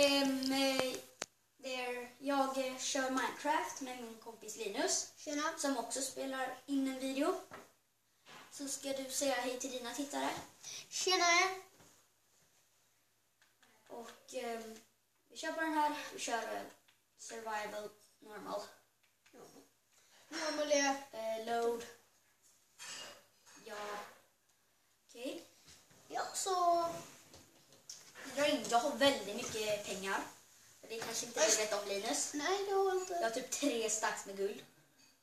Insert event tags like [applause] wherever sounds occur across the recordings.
Ehm, eh, det är, jag kör Minecraft med min kompis Linus Tjena. som också spelar in en video. Så ska du säga hej till dina tittare. Tjena. Och ehm, vi kör på den här. Vi kör eh, survival normal. Normal är... Eh, load. Ja. Okej. Ja, så... In. Jag har väldigt mycket pengar. Det kanske inte du vet om Linus. Nej, det har jag inte. Jag har typ tre stacks med guld.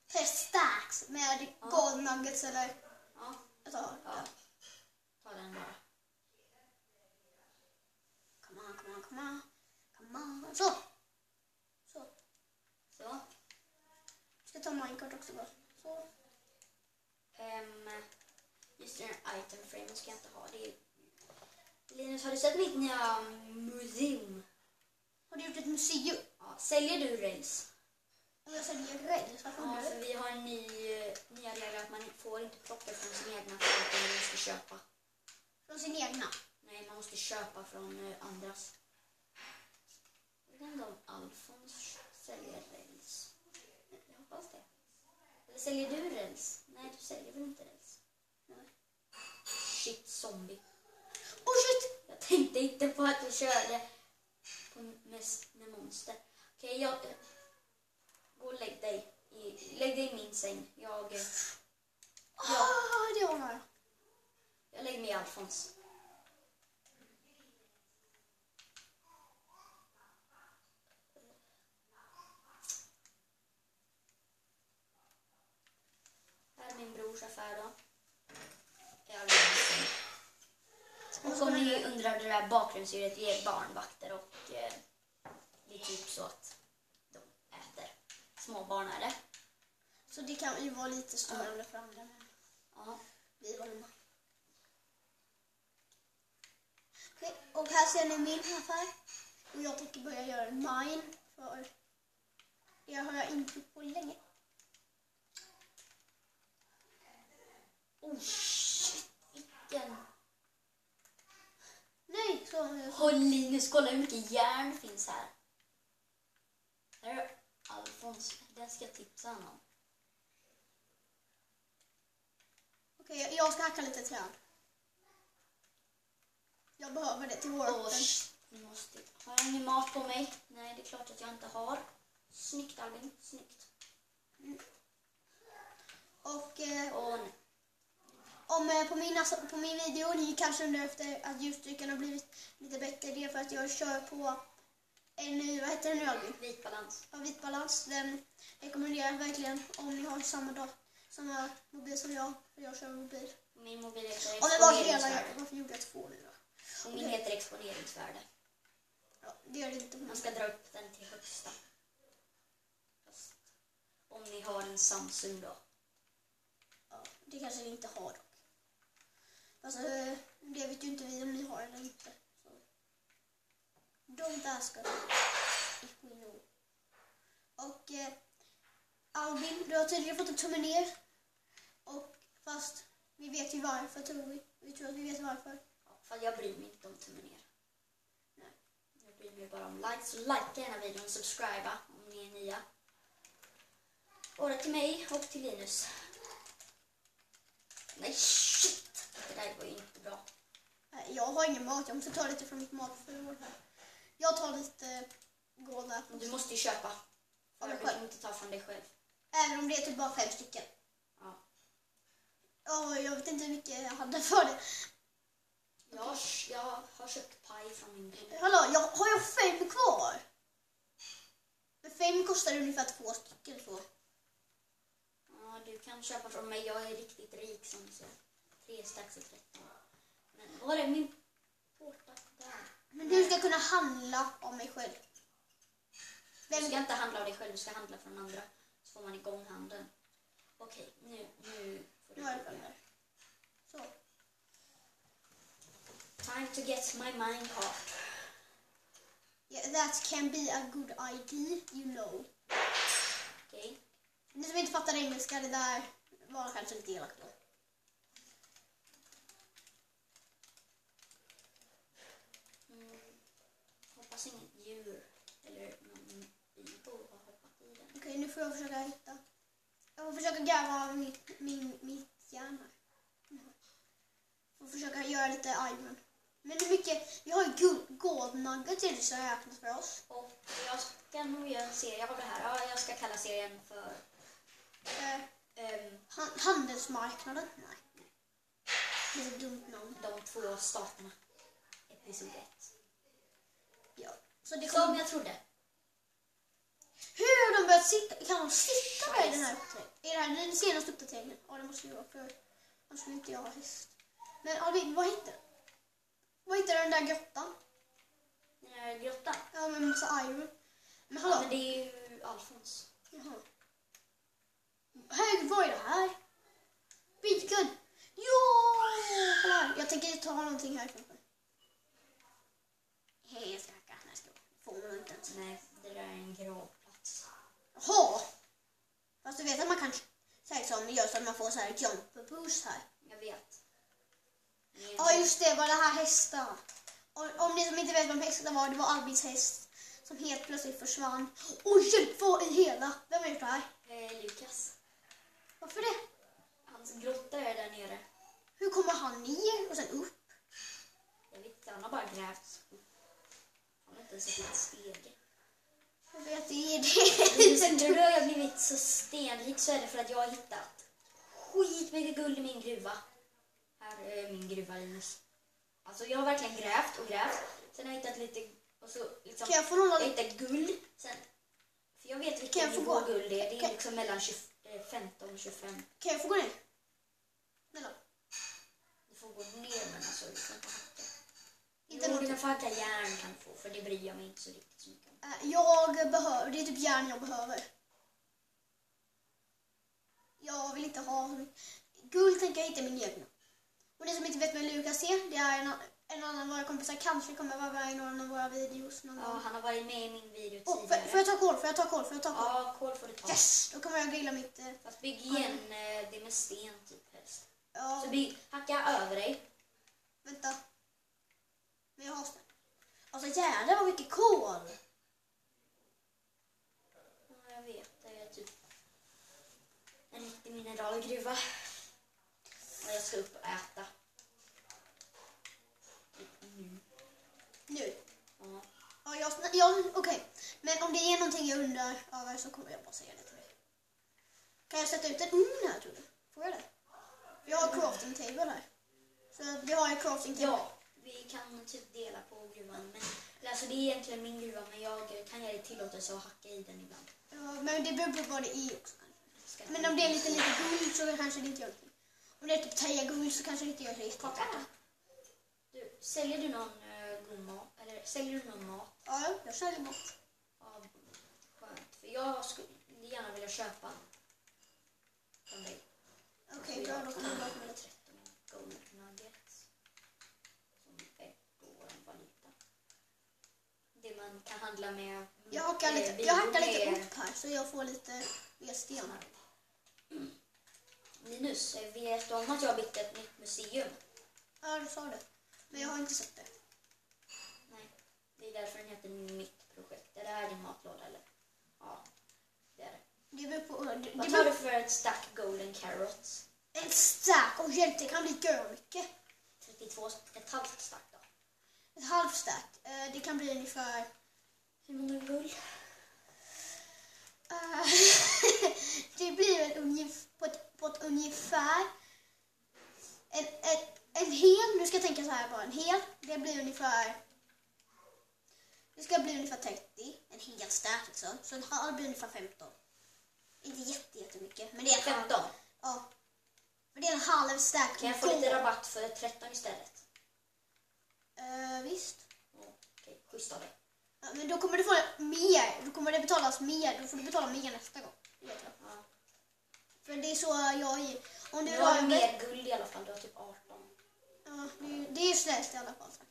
Tre stacks med Ja. gold nuggets eller... Ja. Jag tar. ja. Ta den bara. Come on, come on, come on. Come on. Så. Så. Så. Jag ska ta minecart också bara. Så. Um, just den här item frame ska jag inte ha. Det. Linus, har du sett mitt nya museum? Har du gjort ett museum? Ja. Säljer du? Och jag säljer räls. Varför Ja, för vi har en ny, nya regler att man får inte plocka från sin egna för man måste köpa. Från sin egna. Nej, man måste köpa från eh, andras. Jag vet inte om Alfons säljer räls. Jag hoppas det. Eller säljer du räls? Nej, du säljer väl inte räls? Nej. Shit, zombie. Oh! Jag tänkte inte på att du körde på med, med monster. Okej, jag... eh, Gå och lägg dig. I, lägg dig i min säng. Jag, eh, ja, Ah, det var nära. jag lägger mig i Alfons. Här är min brors affär då. Jag lägger mig i säng. Ni undrar, det där bakgrundsljudet, det är barnvakter och eh, det är typ så att de äter. Små barn är det. Så det kan ju vara lite störande för andra men Ja. vi var lugna. Okej, och här ser ni min affär. Och jag tänker börja göra mine för det har jag inte gjort på länge. Oh shit, vilken... Nej, så har jag Håll Linus, kolla hur mycket järn finns här. Här är Alfons, den ska jag tipsa honom om. Okej, jag ska hacka lite träd. Jag behöver det till nu måste... Har jag ingen mat på mig? Nej, det är klart att jag inte har. Snyggt Albin, snyggt. Och eh, nej. Om eh, på, mina, på min video, ni kanske undrar efter att ljusstyrkan har blivit lite bättre. Det är för att jag kör på en ny, vad heter den nu Albin? Vit balans. av vit balans. Den rekommenderar jag verkligen om ni har samma, dag, samma mobil som jag. För jag kör mobil. Min mobil heter hela, exponeringsvärde. varför gjorde jag två nu då? Och min heter exponeringsvärde. Ja, det gör det inte. Man ska dra upp den till högsta. Fast om ni har en Samsung då. Ja, det kanske ni inte har dock. Alltså, det vet ju inte vi om ni har eller inte. Så. Don't ask us if we know. Och eh, Albin, du har tydligen fått en tumme ner. Och fast vi vet ju varför tror vi. Vi tror att vi vet varför. Ja, för jag bryr mig inte om tummen ner. Nej. Jag bryr mig bara om likes. Så likea gärna videon och subscriba om ni är nya. Både till mig och till Linus. Nej, shit! Det där var inte bra. Jag har ingen mat, jag måste ta lite från mitt matförråd här. Jag tar lite. Men du måste ju köpa. För du kan inte ta från dig själv. Även om det är typ bara fem stycken. Ja. Ja, jag vet inte hur mycket jag hade för det. Jag, har, jag har köpt paj från min bror. Hallå, jag, har jag fem kvar? Fem kostar ungefär två stycken så. Ja, du kan köpa från mig. Jag är riktigt rik som du ser. Tre stacks och 13. Men var är min tårta? Där. Men du ska kunna handla av mig själv. Du Vem, ska inte handla av dig själv, du ska handla från andra. Så får man igång handeln. Okej, nu, nu får du börja. pengar. Så. Time to get my mind heart. Yeah, that can be a good idea, you know. Okej. Ni som inte fattar engelska, det där var kanske lite elakt då. Hoppas inget djur eller någon bibo har hoppat i den. Okej, nu får jag försöka hitta. Jag får försöka gräva mitt, min, mitt järn här. Mm. Får försöka göra lite iron. Men hur mycket? Vi har ju guld- gold nuggets i det som räknas för oss. Och jag ska nog göra en serie av det här. Ja, jag ska kalla serien för Eh, ehm, han, handelsmarknaden? Nej. Det är ett dumt namn. De två staterna. Episod 1. Ja. Så det Som kommer... jag trodde. Hur har de börjat sitta? Kan de sitta med i den här uppdateringen? Är det här den senaste uppdateringen? Ja, det måste ju vara för annars skulle inte jag ha häst. Men Alvin, vad hittar du? Vad hittar du den där grottan? Den här grottan. Ja, med massa iron. Men hallå? Ja, men det är ju Alfons. Jaha. Hej, vad är det här? Beacon! Ja! Jag tänker ta någonting härifrån. Hej, jag ska hacka. Nej, jag ska får man inte ens. Nej, det där är en gravplats. Jaha! Fast du vet att man kan säga som gör får så här. Jag vet. Ja, just det. Var det här hästar? Om, om ni som inte vet vem hästar var, det var Albins häst som helt plötsligt försvann. Oj, hjälp! Vad i hela? Vem har gjort det här? Eh, Lukas. Varför det? Hans grotta är där nere. Hur kommer han ner och sen upp? Jag vet inte, han har bara grävt upp. Han har inte ens ett steg. Jag vet, det är det. Tror du jag har blivit så stenrik så är det för att jag har hittat skitmycket guld i min gruva. Här är min gruva Linus. Alltså jag har verkligen grävt och grävt. Sen har jag hittat lite, och så liksom, Kan jag få låna hittat guld. Sen, för jag vet vilken nivå gå? guld är. Det är Kan- liksom mellan 20, eh, 15 och 25. Kan jag få gå ner? Snälla. Du får gå ner men alltså du kan inte hacka. Inte Jo, du kan få hacka järn kan få för det bryr jag mig inte så riktigt så mycket om. Äh, Jag behöver, det är typ järn jag behöver. Jag vill inte ha. Guld tänker jag hitta i min egna. Och ni som inte vet vem Lukas är, det är en, en annan av våra kompisar. Kanske kommer vara med i någon av våra videos någon Ja, gång. han har varit med i min video Oh, får, tidigare. får jag ta kol? Får jag ta kol? Får jag ta kol? Ja, kol får du ta. Yes! Då kommer jag grilla mitt... eh, Fast bygg igen eh, det med sten typ helst. Ja, Så bygg, hacka över dig. vänta. Men jag har snart. Alltså jävlar vad mycket kol! Ja, jag vet, det är typ en riktig mineralgruva. Och jag ska upp och äta. Typ nu. Ja. Ja, jag, jag, okej. Men om det är någonting jag undrar över så kommer jag bara säga det till dig. Kan jag sätta ut en ugn här tror du? Får jag det? Vi har crafting table här. Så vi har en crafting table. ja, vi kan typ dela på gruvan. Men, eller alltså det är egentligen min gruva men jag kan ge dig tillåtelse att hacka i den ibland. Ja, men det beror på vad det är också. Men om det är lite lite guld så kanske det inte gör någonting. Om det är typ taja guld så kanske det inte gör så jättemycket. Du, säljer du någon uh, god mat? Eller säljer du någon mat? Ja, jag säljer mat. Ja, skönt. För jag skulle gärna vilja köpa från dig. Okej, bra. Då kommer jag med med 13 gold nuggets. Som är vår valuta. Det man kan handla med. Jag hackar eh, lite, jag hackar lite upp här så jag får lite mer stenar. Linus, eh, vet du om att jag har byggt ett nytt museum? Ja, du sa det. Men jag har inte sett det. Nej, det är därför den heter Mitt projekt. Är det här din matlåda eller? Ja, det är det. Det beror på... Det, det Vad tar du för ett stack golden carrots? en stack och hjälp, det kan bli mycket. 32, ett halvt stack då. Ett halvt stack. Eh, det kan bli ungefär... Hur många guld? [laughs] det blir väl ungef- på, ett, på ett ungefär... En, en, en hel, nu ska jag tänka så här bara, en hel, det blir ungefär... Det ska bli ungefär 30, en hel stack liksom. Så en halv blir ungefär 15. Inte jätte, jättemycket, men det är en halv. 15. Ja. Men det är en halv stack. Kan jag få lite rabatt för 13 istället? Eh, visst. Okej, schysst av dig. Ja, men då kommer du få mer. Då kommer det betalas mer. Då får du betala mer nästa gång. Ja. För det är så jag. Om du har du en mer guld i alla fall. Du har typ 18. Ja, det är, det är snällt i alla fall. Tack.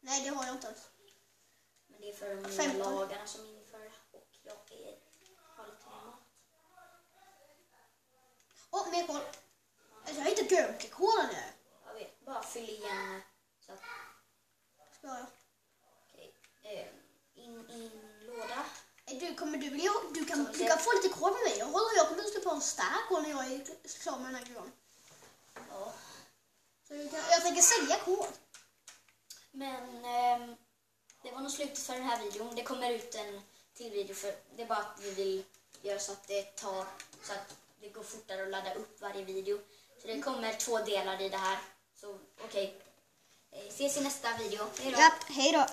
Nej, det har jag inte ens. Men det är för de nya 15. lagarna som inför och jag är, har lite mer mat. Åh, mer kol. Alltså, jag har inte glömt till kolen nu. Jag vet, bara fyll igen så att, Ska jag? okej. Eh, så stark kod när jag är klar med den här gruvan. Ja. Så jag, kan, jag tänker sälja kod. Men ehm, det var nog slutet för den här videon. Det kommer ut en till video för det är bara att vi vill göra så att det tar så att det går fortare att ladda upp varje video. Så det kommer två delar i det här. Så okej. Okay. Ses i nästa video. Hej då. Japp, hej då.